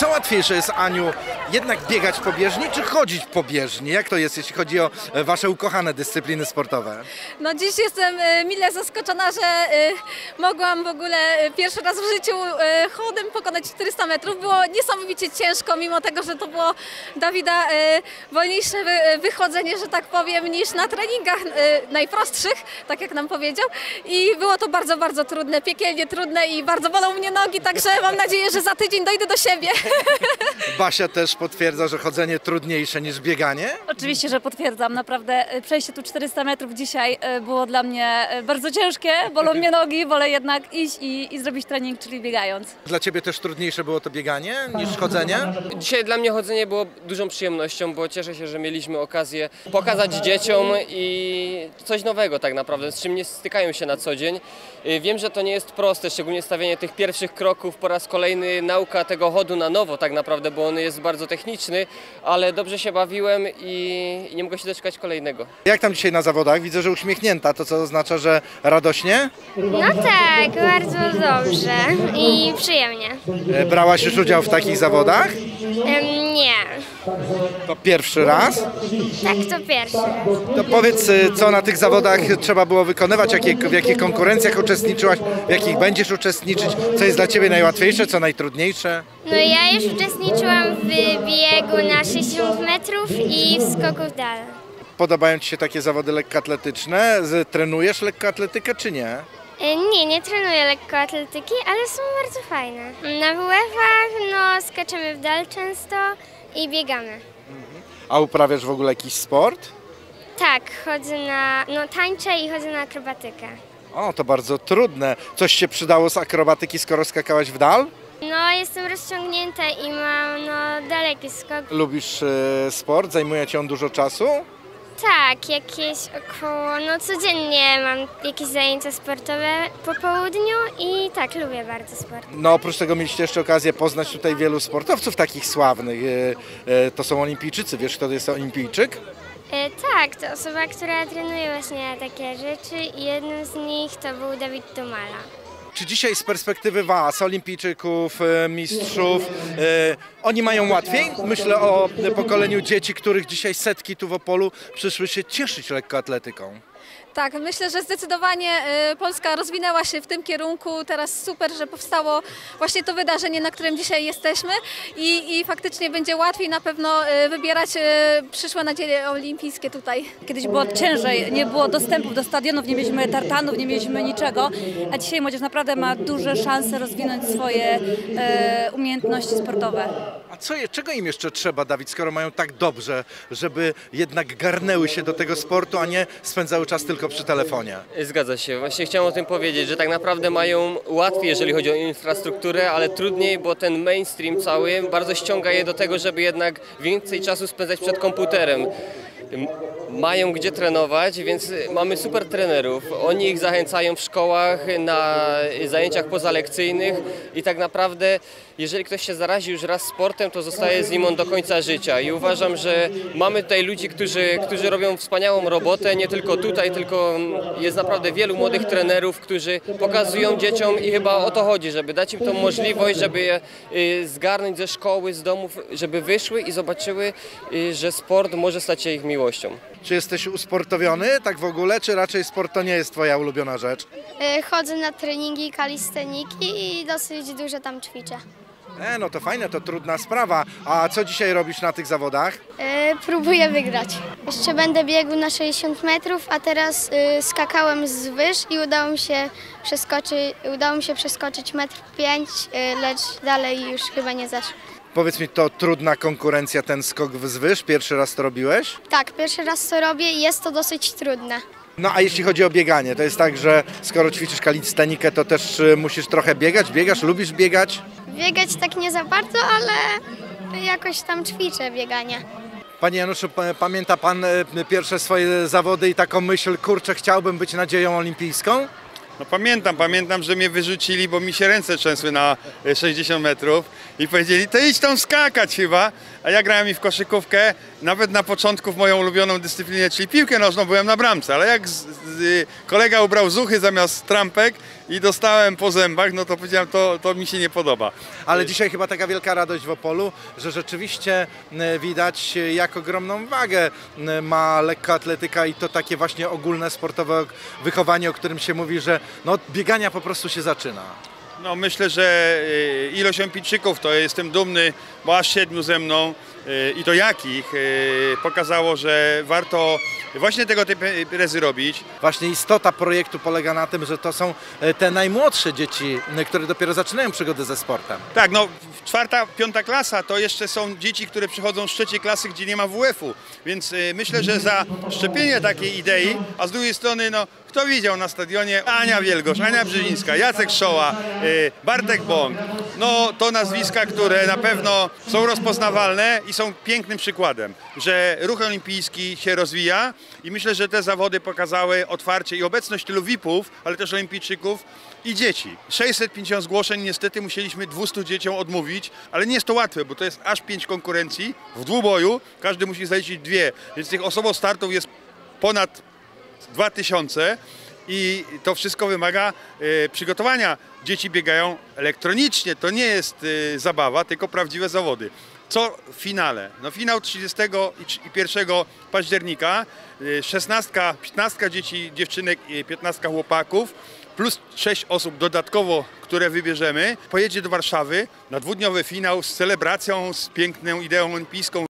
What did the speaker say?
Co łatwiejsze jest, Aniu, jednak biegać po bieżni, czy chodzić po bieżni? Jak to jest, jeśli chodzi o e, wasze ukochane dyscypliny sportowe? No dziś jestem e, mile zaskoczona, że e, mogłam w ogóle pierwszy raz w życiu chodem pokonać 400 metrów. Było niesamowicie ciężko, mimo tego, że to było Dawida wolniejsze wy- wychodzenie, że tak powiem, niż na treningach najprostszych, tak jak nam powiedział. I było to bardzo, bardzo trudne, piekielnie trudne i bardzo bolą mnie nogi, także mam nadzieję, że za tydzień dojdę do siebie. Basia też potwierdza, że chodzenie trudniejsze niż bieganie. Oczywiście, że potwierdzam. Naprawdę e, przejście tu 400 metrów dzisiaj e, było dla mnie e, bardzo ciężkie. Bolą mnie nogi, wolę jednak iść i, i zrobić trening, czyli biegając. Dla ciebie też trudniejsze było to bieganie niż chodzenie? Dzisiaj dla mnie chodzenie było dużą przyjemnością, bo cieszę się, że mieliśmy okazję pokazać dzieciom i coś nowego tak naprawdę, z czym nie stykają się na co dzień. Y, Wiem, że to nie jest proste, szczególnie stawianie tych pierwszych kroków po raz kolejny, nauka tego chodu na nowo tak naprawdę, bo on jest bardzo techniczny, ale dobrze się bawiłem i, nie mogę się doczekać kolejnego. Jak tam dzisiaj na zawodach? Widzę, że uśmiechnięta, to co oznacza, że radośnie? No tak, bardzo dobrze i przyjemnie. E, Brałaś już udział w takich zawodach? Em, nie, To pierwszy raz. tak to pierwszy. To powiedz, e, co na tych zawodach trzeba było wykonywać, jakie, w jakich konkurencjach uczestniczyłaś, w jakich będziesz uczestniczyć, co jest dla ciebie najłatwiejsze, co najtrudniejsze? No ja już uczestniczyłam w biegu na 60 metrów i w skoku w dal. Podobają ci się takie zawody lekkoatletyczne? Trenujesz lekkoatletykę czy nie? E, Nie, nie trenuję lekkoatletyki, ale są bardzo fajne. Na WF-ach no skaczemy w dal często i biegamy. A uprawiasz w ogóle jakiś sport? Tak, chodzę na, no tańczę i chodzę na akrobatykę. O, to bardzo trudne. Coś się przydało z akrobatyki, skoro skakałaś w dal? No jestem rozciągnięta i mam no daleki skok. Lubisz e, sport? Zajmuje ci on dużo czasu? Tak, jakieś około, no codziennie mam jakieś zajęcia sportowe po południu i tak, lubię bardzo sport. No oprócz tego mieliście jeszcze okazję poznać tutaj wielu sportowców takich sławnych. E, e, To są olimpijczycy. Wiesz, kto to jest olimpijczyk? E, tak, to osoba, która trenuje właśnie takie rzeczy i jednym z nich to był Dawid Domala. Czy dzisiaj z perspektywy Was, olimpijczyków, e, mistrzów, e, oni mają łatwiej? Myślę o pokoleniu dzieci, których dzisiaj setki tu w Opolu przyszły się cieszyć lekkoatletyką. Tak, myślę, że zdecydowanie y, Polska rozwinęła się w tym kierunku. Teraz super, że powstało właśnie to wydarzenie, na którym dzisiaj jesteśmy i, i faktycznie będzie łatwiej na pewno y, wybierać y, przyszłe nadzieje olimpijskie tutaj. Kiedyś było ciężej, nie było dostępów do stadionów, nie mieliśmy tartanów, nie mieliśmy niczego, a dzisiaj młodzież naprawdę ma duże szanse rozwinąć swoje e, umiejętności sportowe. A co, czego im jeszcze trzeba, Dawid, skoro mają tak dobrze, żeby jednak garnęły się do tego sportu, a nie spędzały czas tylko przy telefonie? Zgadza się. Właśnie chciałem o tym powiedzieć, że tak naprawdę mają łatwiej, jeżeli chodzi o infrastrukturę, ale trudniej, bo ten mainstream cały bardzo ściąga je do tego, żeby jednak więcej czasu spędzać przed komputerem. Mają gdzie trenować, więc mamy super trenerów. Oni ich zachęcają w szkołach, na zajęciach pozalekcyjnych i tak naprawdę, jeżeli ktoś się zarazi już raz sportem, to zostaje z nim on do końca życia. I uważam, że mamy tutaj ludzi, którzy, którzy robią wspaniałą robotę, nie tylko tutaj, tylko jest naprawdę wielu młodych trenerów, którzy pokazują dzieciom i chyba o to chodzi, żeby dać im tą możliwość, żeby je y, zgarnąć ze szkoły, z domów, żeby wyszły i zobaczyły, y, że sport może stać się ich miłością. Czy jesteś usportowiony tak w ogóle, czy raczej sport to nie jest Twoja ulubiona rzecz? E, Chodzę na treningi kalisteniki i dosyć dużo tam ćwiczę. E, no to fajne, to trudna sprawa. A co dzisiaj robisz na tych zawodach? E, próbuję wygrać. Jeszcze będę biegł na 60 metrów, a teraz e, skakałem z wyż i udało mi się przeskoczyć, udało mi się przeskoczyć metr 5, e, lecz dalej już chyba nie zaszło. Powiedz mi, to trudna konkurencja, ten skok wzwyż? Pierwszy raz to robiłeś? Tak, pierwszy raz to robię i jest to dosyć trudne. No a jeśli chodzi o bieganie, to jest tak, że skoro ćwiczysz kalistenikę, to też y, musisz trochę biegać? Biegasz? Lubisz biegać? Biegać tak nie za bardzo, ale jakoś tam ćwiczę bieganie. Panie Januszu, pa- pamięta Pan y, pierwsze swoje zawody i taką myśl, kurczę, chciałbym być nadzieją olimpijską? No pamiętam, pamiętam, że mnie wyrzucili, bo mi się ręce trzęsły na e, 60 metrów i powiedzieli, to idź tam skakać chyba. A ja grałem i w koszykówkę, nawet na początku w moją ulubioną dyscyplinę, czyli piłkę nożną, byłem na bramce, ale jak z, z, kolega ubrał zuchy zamiast trampek i dostałem po zębach, no to powiedziałem, to, to mi się nie podoba. Ale dzisiaj chyba taka wielka radość w Opolu, że rzeczywiście e, widać jak ogromną wagę e, ma lekkoatletyka i to takie właśnie ogólne sportowe wychowanie, o którym się mówi, że no, od biegania po prostu się zaczyna. No myślę, że y, ilość olimpijczyków, to jestem dumny, bo aż siedmiu ze mną y, i to jakich, y, pokazało, że warto właśnie tego typu imprezy robić. Właśnie istota projektu polega na tym, że to są e, te najmłodsze dzieci, e, które dopiero zaczynają przygodę ze sportem. Tak, no czwarta, piąta klasa to jeszcze są dzieci, które przychodzą z trzeciej klasy, gdzie nie ma WF-u, więc y, myślę, że za szczepienie takiej idei, a z drugiej strony, no kto widział na stadionie Ania Wielgosz, Ania Brzezińska, Jacek Szoła, y, Bartek Bąk, no to nazwiska, które na pewno są rozpoznawalne i są pięknym przykładem, że ruch olimpijski się rozwija i myślę, że te zawody pokazały otwarcie i obecność tylu VIP-ów, ale też olimpijczyków i dzieci. 650 zgłoszeń, niestety musieliśmy 200 dzieciom odmówić, ale nie jest to łatwe, bo to jest aż 5 konkurencji w dwuboju, każdy musi zaliczyć dwie, więc tych startów jest ponad 2000 i to wszystko wymaga e, przygotowania. Dzieci biegają elektronicznie, to nie jest e, zabawa, tylko prawdziwe zawody. Co w finale? No finał 30 i trz- i 1 października, e, 16, 15 dzieci, dziewczynek i 15 chłopaków, plus 6 osób dodatkowo, które wybierzemy, pojedzie do Warszawy na dwudniowy finał z celebracją, z piękną ideą olimpijską.